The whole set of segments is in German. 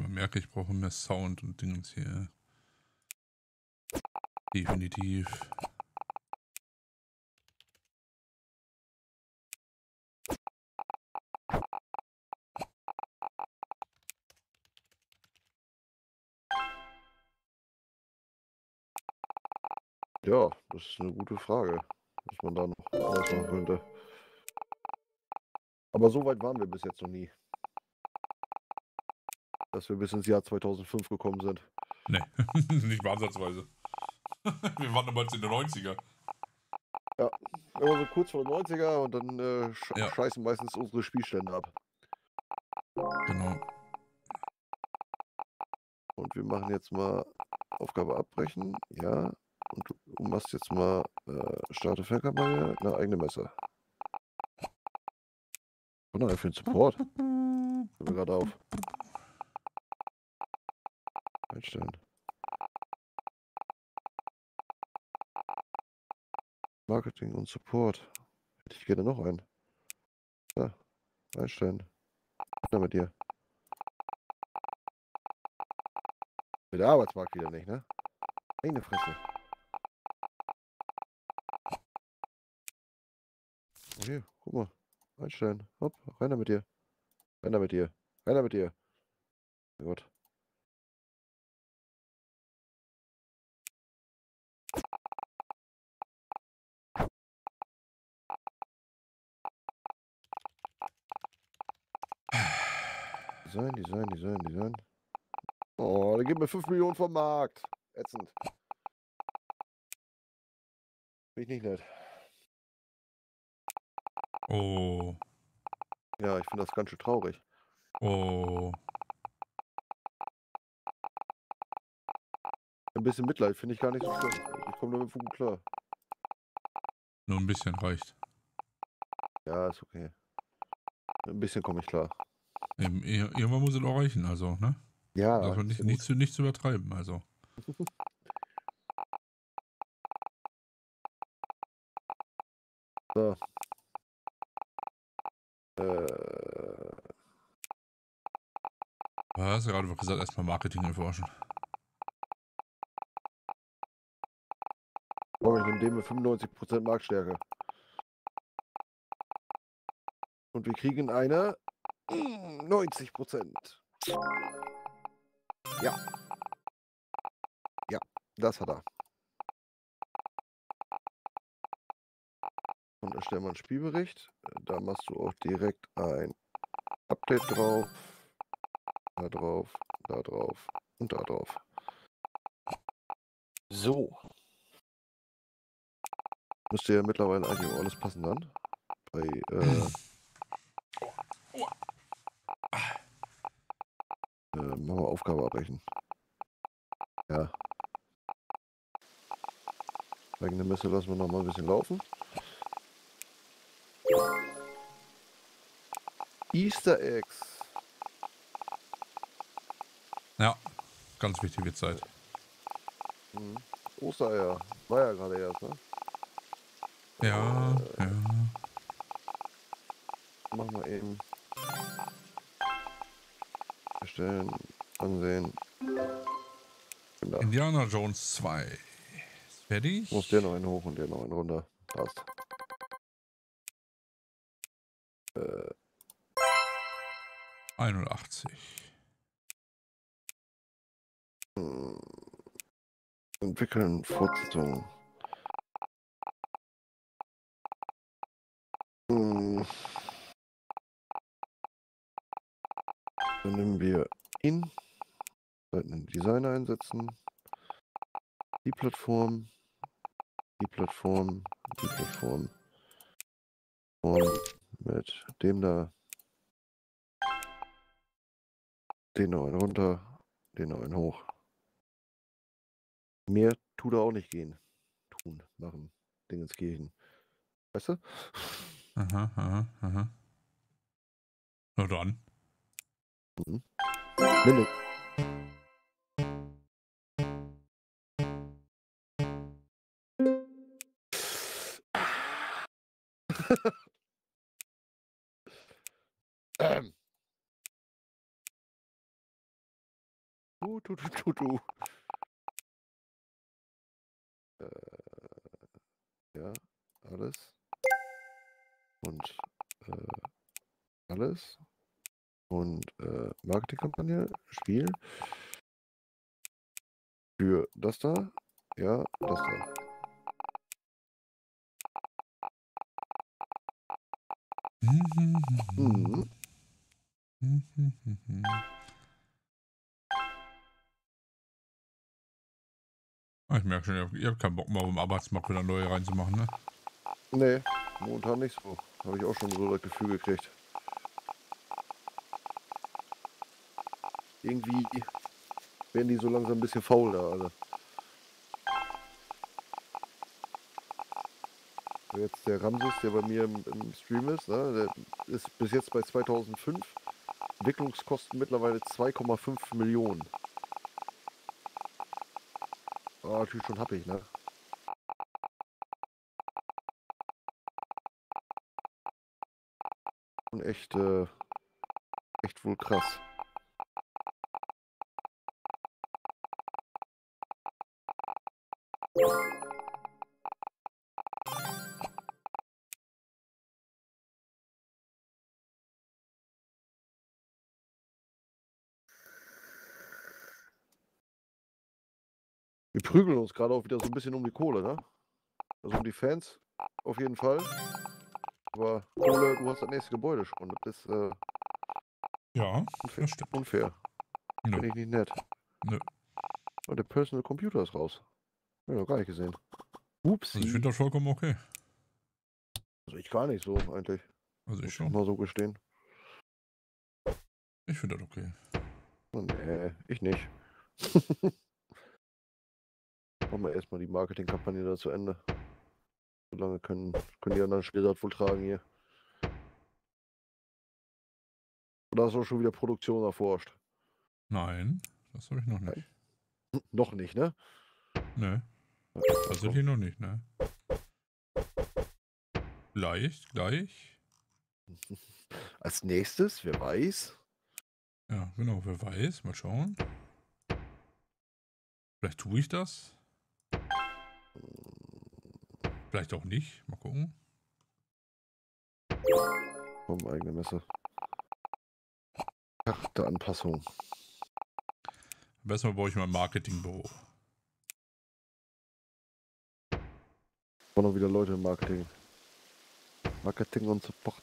Man merke, ich brauche mehr Sound und Dingens hier. Definitiv. Ja, das ist eine gute Frage, was man da noch ausmachen könnte. Aber so weit waren wir bis jetzt noch nie. Dass wir bis ins Jahr 2005 gekommen sind. Nee, nicht mal ansatzweise. wir waren damals in den 90er. Immer so kurz vor den 90er und dann äh, sch Ja. scheißen meistens unsere Spielstände ab. Genau. Und wir machen jetzt mal Aufgabe abbrechen. Ja. Und du, machst jetzt mal äh, starte Fernkampagne, eine eigene Messer. Oh nein, für den Support. Fällt mir gerade auf. Einstellen. Marketing und Support. Hätte ich gerne noch einen. Da. Einstellen. Na mit dir. Mit der Arbeitsmarkt wieder nicht, ne? Eine Fresse. Okay, guck mal. Einstellen. Hopp, rein mit dir. Rein mit dir. Rein mit dir. Mein Design, Design, Design, Design. Oh, da gib mir 5 Millionen vom Markt. Ätzend. Bin ich nicht nett. Oh. Ja, ich finde das ganz schön traurig. Oh. Ein bisschen Mitleid finde ich gar nicht so schlimm. Ich komme damit gut klar. Nur ein bisschen reicht. Ja, ist okay. Ein bisschen komme ich klar. Eben, Irgendwann muss es auch reichen, also, ne? Ja, Darf man nicht, ja nicht, gut. zu, nicht zu übertreiben, also. So. Äh, Du hast ja gerade gesagt, erstmal Marketing erforschen. Komm, ich nehme den mit 95% Marktstärke. Und wir kriegen eine mm, 90%. Ja. Ja, das hat er. Und erstellen wir einen Spielbericht. Da machst du auch direkt ein Update drauf. Da drauf, da drauf und da drauf. So. Müsste ja mittlerweile eigentlich alles passen dann. Bei, äh, äh, machen wir Aufgabe abbrechen. Ja. Eigene Messe lassen wir noch mal ein bisschen laufen. Easter Eggs. Ja, ganz wichtige Zeit. Mhm. Ostereier. War ja gerade erst, ne? Ja, ja. Machen wir eben. Erstellen, ansehen. Genau. Indiana Jones 2. Ist fertig? Muss der noch einen hoch und der noch einen runter. Passt. Äh, 81. hm. entwickeln, Fortsetzung. Hm. Nehmen wir in, sollten einen Designer einsetzen. Die Plattform, die Plattform, die Plattform. Und mit dem da. Den einen runter, den einen hoch. Mehr tut er auch nicht gehen. Tun, machen, Dingenskirchen. Weißt du? Aha, aha, aha. Na dann. Minde. ähm. tu, tu, tu, tu, tu. Äh, ja, alles. Und äh, alles. Und äh, Marketingkampagne, Spiel. Für das da. Ja, das da. Mhm. Ah, Ich merke schon, ihr habt- ihr habt keinen Bock mehr, um Arbeitsmarkt wieder neue reinzumachen, ne? Nee, momentan nicht so. Habe ich auch schon so das Gefühl gekriegt. Irgendwie werden die so langsam ein bisschen faul da alle. Jetzt der Ramses, der bei mir im, im Stream ist, ne, der ist bis jetzt bei 2005. Entwicklungskosten mittlerweile 2,5 Millionen. Ah, natürlich schon happig, ne? Und echt, äh, echt wohl krass. Prügeln uns gerade auch wieder so ein bisschen um die Kohle, ne? Also um die Fans, auf jeden Fall. Aber Kohle, du hast das nächste Gebäude schon. Das ist äh, Ja, unfair. das stimmt. unfair. Nö. Finde ich nicht nett. Nö. Und der Personal Computer ist raus. Hab ich noch gar nicht gesehen. Ups. Also ich finde das vollkommen okay. Also ich gar nicht so eigentlich. Also ich Muss ich schon. mal so gestehen. Ich finde das okay. Oh, nee, ich nicht. Machen wir erstmal die Marketingkampagne da zu Ende. Solange können, können die anderen Spiele das wohl tragen hier. Oder hast du schon wieder Produktion erforscht? Nein, das habe ich noch nicht. Noch nicht, ne? Ne, tatsächlich noch nicht, ne? Vielleicht, gleich. Als nächstes, wer weiß. Ja, genau, wer weiß. Mal schauen. Vielleicht tue ich das. Vielleicht auch nicht. Mal gucken. Komm, eigene Messe. Charakteranpassung. Am besten baue ich mal ein Marketingbüro. War noch wieder Leute im Marketing. Marketing und Support.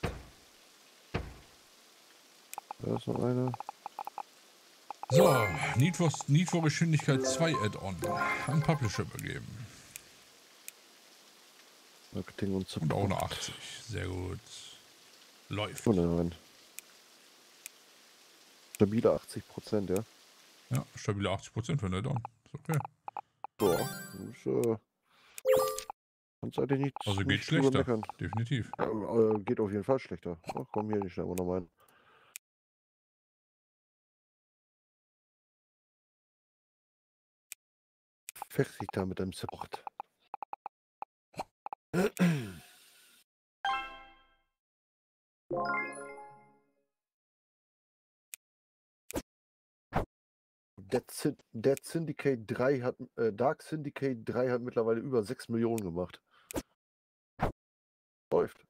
Da ist noch eine. So, Need for, Need for Geschwindigkeit 2 Add-on. An Publisher übergeben. Marketing und Und Support. auch eine 80. Sehr gut. Läuft. Nein. Stabile 80 Prozent, ja. Ja, stabile 80% für ein Add-on. Ist okay. Das ist, äh, kannst eigentlich nicht. Also geht nicht schlechter. Definitiv. Ja, äh, geht auf jeden Fall schlechter. Ach, komm hier, ich stellen wir noch mal. Fertig da mit deinem Support. Dead, Dead Syndicate 3 hat, äh, Dark Syndicate 3 hat mittlerweile über 6 Millionen gemacht. Läuft.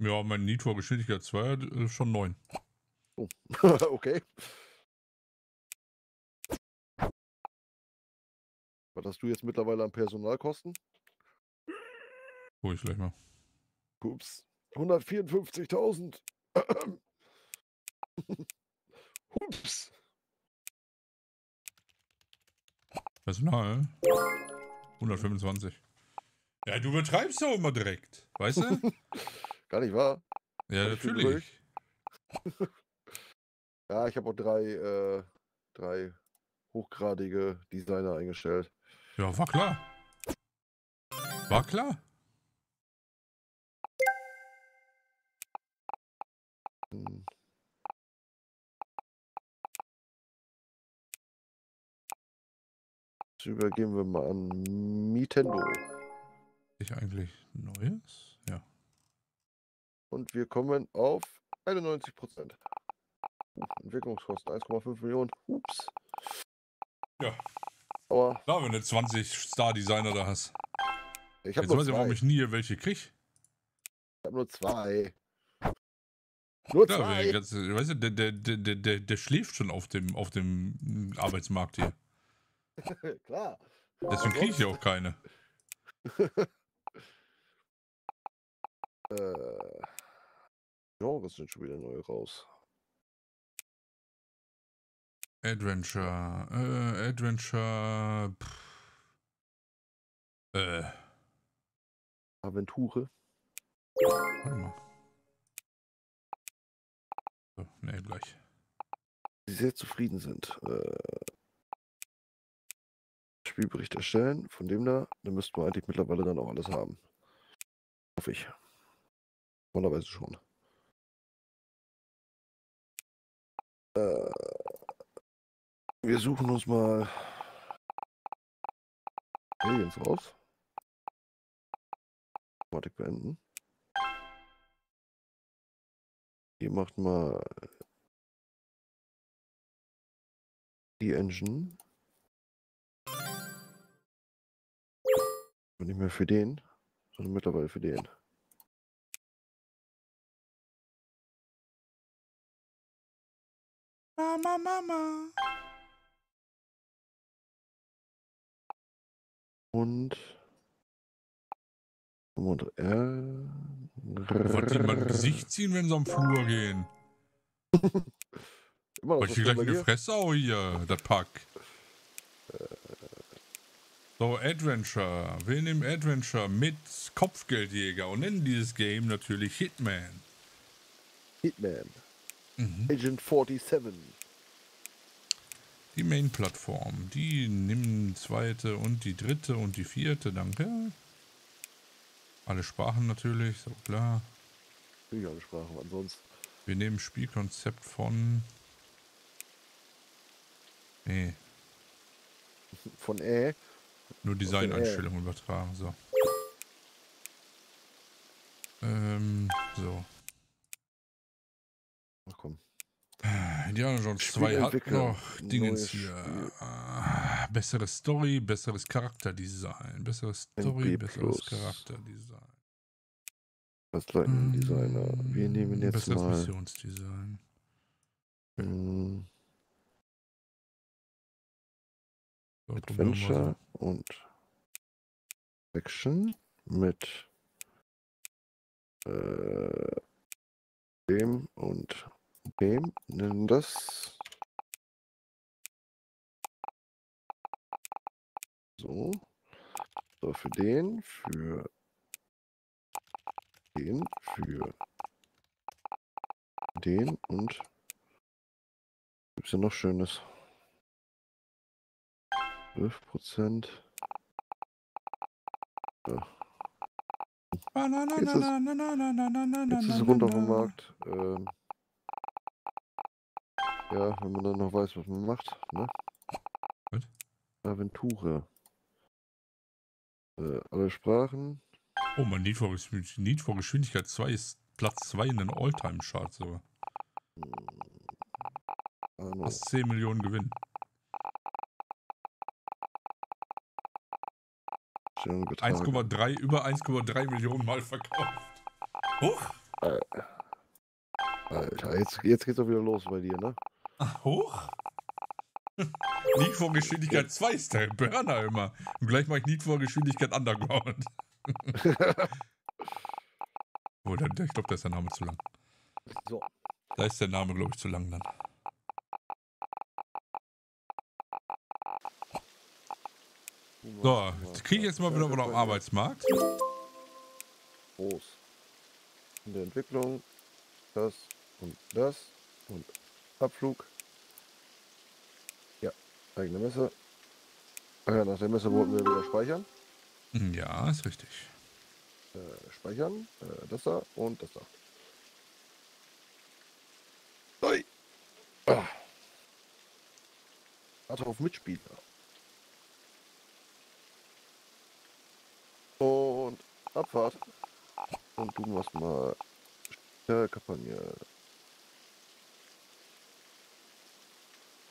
Ja, mein for Geschwindigkeit 2 ist schon 9. okay. Was hast du jetzt mittlerweile an Personalkosten? Hol ich gleich mal. Ups. 154.000. Ups. Personal. 125. Ja, du betreibst doch immer direkt. Weißt du? Gar nicht wahr? ja, natürlich. Ja, ich habe auch drei, äh, drei hochgradige Designer eingestellt. Ja, war klar. War klar. Das übergeben wir mal an Nintendo. Ich eigentlich Neues? Ja. Und wir kommen auf 91 Prozent. Entwicklungskosten 1,5 Millionen. Ups. Ja. Aber Klar, wenn du 20 Star-Designer da hast. ich habe Jetzt nur weiß ich, zwei. warum ich nie welche krieg. Ich habe nur zwei. Nur Ja, zwei. ganz, weißt du, der, der, der, der, der, der schläft schon auf dem, auf dem Arbeitsmarkt hier. Klar. Deswegen kriege ich ja auch keine. Äh, Genres sind schon wieder neu raus. Adventure, äh, Adventure, pff. äh, Aventure. warte mal. So, nee, gleich. Die sehr zufrieden sind. Äh, Spielbericht erstellen. Von dem da, da müssten wir eigentlich mittlerweile dann auch alles haben. Hoffe ich. Normalerweise schon. Äh, wir suchen uns mal Aliens raus. Automatik beenden. Ihr macht mal die Engine. Und nicht mehr für den, sondern mittlerweile für den. Mama, Mama. Und. Und R. Wollt ihr mal ein Gesicht ziehen, wenn sie am Flur gehen? Immer noch Wollt so ihr gleich bei in die dir? Fresse auch hier, das Pack. So, Adventure. Wir nehmen Adventure mit Kopfgeldjäger und nennen dieses Game natürlich Hitman. Hitman. Mhm. Agent 47. Die Main-Plattform. Die nehmen zweite und die dritte und die vierte, danke. Alle Sprachen natürlich, so klar. Natürlich alle Sprachen, ansonsten. Wir nehmen Spielkonzept von. Nee, Von Ä. nur Designeinstellungen übertragen, so. Ähm, so. Ach komm. Indiana Jones 2 hat noch Dingens hier. Ah, bessere Story, besseres Charakterdesign. Bessere Story, besseres Charakterdesign. Was Leuten Designer. Wir nehmen jetzt besseres mal. Missionsdesign. mm, So, probieren wir mal Adventure und Action mit äh, dem und dem. Nennen das so. So, für den, für den, für den und gibt's ja noch Schönes. 12 Prozent. so. Jetzt ist- Jetzt ist es runter vom Markt. Ähm, ja, wenn man dann noch weiß, was man macht. Ne? Was? Aventure. Äh, alle Sprachen. Oh, mein Need for, Need for Geschwindigkeit 2 ist Platz 2 in den Alltime-Charts sogar. Hm, Ahnung. Fast 10 Millionen Gewinn. Übertragen. 1,3, über 1,3 Millionen Mal verkauft. Hoch? Alter, jetzt, jetzt geht's auch wieder los bei dir, ne? Hoch? Need for Geschwindigkeit 2 ist der Burner immer. Und gleich mache ich Need for Geschwindigkeit Underground. oh, dann, ich glaube, da ist der Name zu lang. so. Da ist der Name, glaube ich, zu lang dann. So, kriege ich jetzt mal wieder wieder am Arbeitsmarkt. Groß. In der Entwicklung. Das und das. Und Abflug. Ja, eigene Messe. Ja, nach der Messe wollten wir wieder speichern. Ja, ist richtig. Äh, speichern. Äh, das da und das da. Ui. Ah. Warte auf Mitspieler. Und Abfahrt. Und du machst mal äh, Kampagne.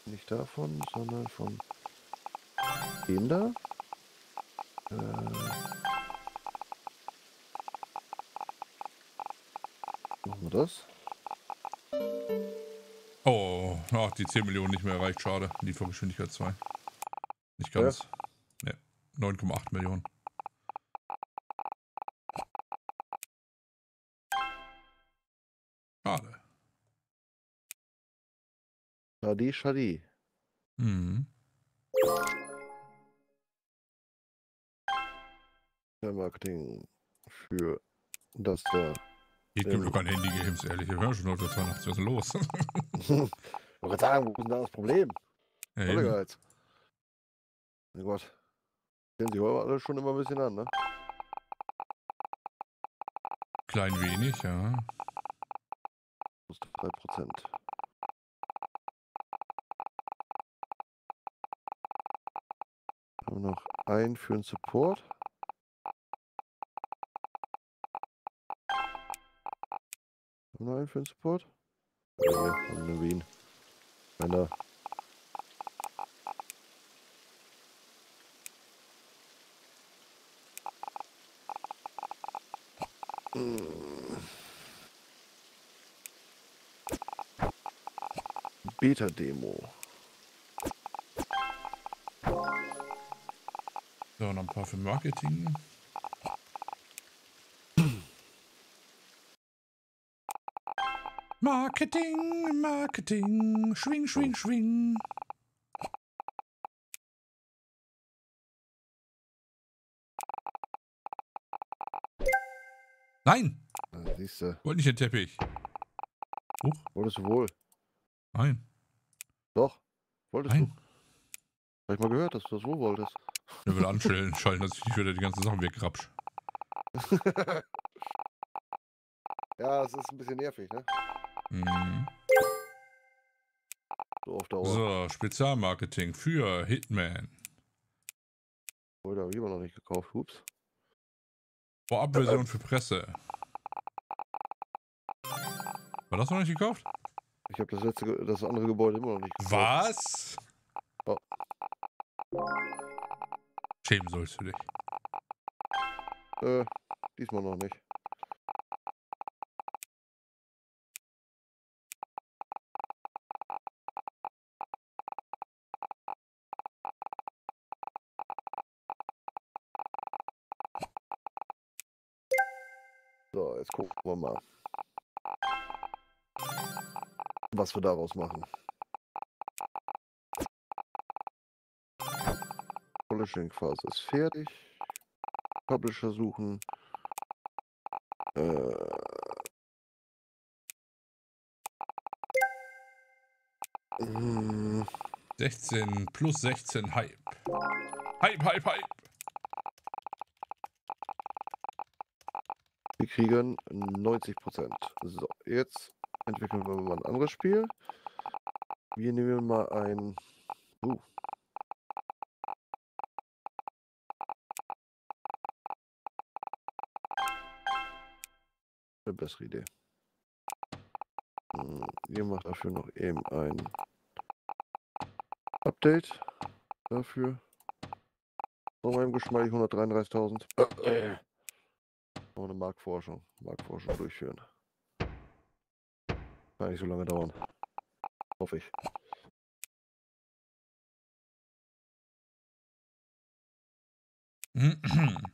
Nicht davon, sondern von dem da. Äh, machen wir das. Oh, ach, die 10 Millionen nicht mehr erreicht, schade. Liefergeschwindigkeit 2. Nicht ganz. Ne, 9,8 Millionen. Schadi, Schadi. Mhm. Marketing für das da. Hier gibt doch kein Handy-Games, ehrlich. Wir hören schon heute 82, was ist los? Ich wollte sagen, wo ist denn da das Problem? Ja, eben. Geiz. Mein Gott. Sehen Sie aber alle schon immer ein bisschen an, ne? Klein wenig, ja. Plus 3%. Haben wir noch einen für den Support. Haben wir noch einen für den Support? Hier, haben wir Wien. Einer. Beta-Demo. So, noch ein paar für Marketing. Marketing, Marketing, schwing, schwing, schwing. Nein, Ah, Siehst du, wollte nicht den Teppich. Huch, wolltest du wohl? nein, Doch, wolltest nein. du. Hab ich mal gehört, dass du das wohl wolltest. Ich will anstellen, schalten, dass ich nicht wieder die ganzen Sachen wegrapsch. Ja, es ist ein bisschen nervig, ne? Mhm. So auf Dauer. So, Spezialmarketing für Hitman. Heute habe ich immer noch nicht gekauft. Ups. Vorabversion für Presse. War das noch nicht gekauft? Ich habe das letzte, das andere Gebäude immer noch nicht gekauft. Was? Schämen sollst du dich. Äh, diesmal noch nicht. So, jetzt gucken wir mal, was wir daraus machen. Polishing-Phase ist fertig. Publisher suchen. Äh, mm, 16 plus 16 Hype. Hype, Hype, Hype. wir kriegen 90 Prozent. So, jetzt entwickeln wir mal ein anderes Spiel. Wir nehmen mal ein. Uh. Eine bessere Idee. Hm, Ihr macht dafür noch eben ein Update dafür. Von meinem geschmeidig 133.000. Äh. Noch eine Marktforschung. Marktforschung durchführen. Kann nicht so lange dauern. Hoffe ich.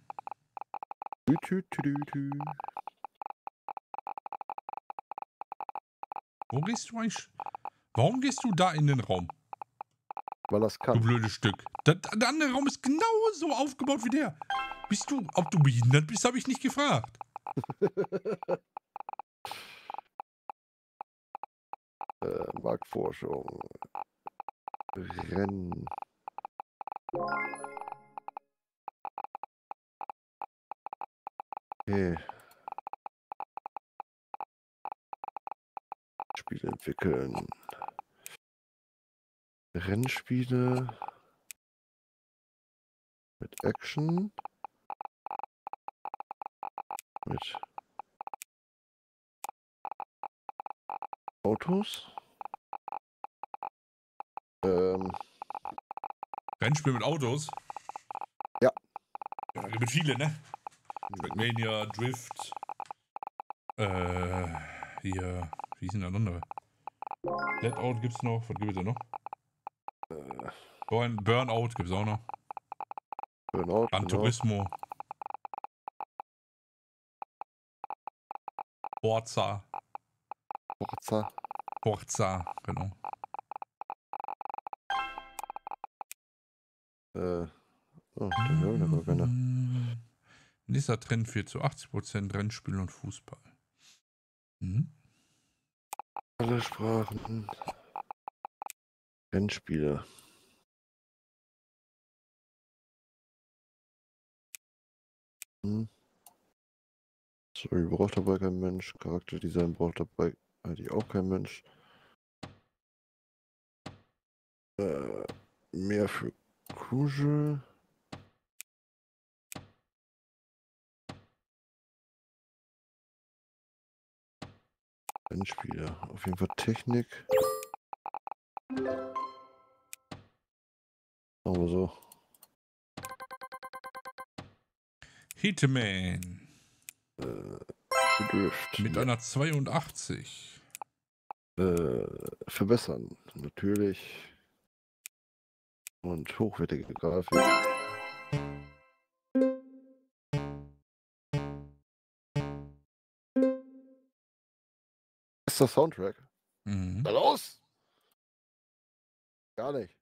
Tü, tü, tü, tü, Wo gehst du eigentlich? Warum gehst du da in den Raum? Weil das Du kann. blödes Stück. Der, der andere Raum ist genauso aufgebaut wie der. Bist du, ob du behindert bist, habe ich nicht gefragt. Äh, Marktforschung. Rennen. Okay. Spiele entwickeln. Rennspiele mit Action. Mit Autos. Ähm, Rennspiel mit Autos? Ja. Ja, da gibt es viele, ne? Trackmania, Drift. Äh, hier, wie hieß denn der andere? Letout gibt's noch, was gibt es da noch? äh, Burn, Burnout gibt's auch noch. Burnout, Gran genau. Turismo. Forza. Forza. Forza, genau. Äh, oh, da hören wir aber keiner. Nächster Trend führt zu 80% Rennspiel und Fußball. Mhm. Alle Sprachen. Rennspiele. Hm. Story braucht dabei kein Mensch. Charakterdesign braucht dabei eigentlich auch kein Mensch. Äh, mehr für Crucial. Rennspiele. Auf jeden Fall Technik. Aber so. Hitman Drift. mit einer 82. Äh, verbessern, natürlich. Und hochwertige Grafik. Ist der Soundtrack? Mhm. Na los! Gar nicht.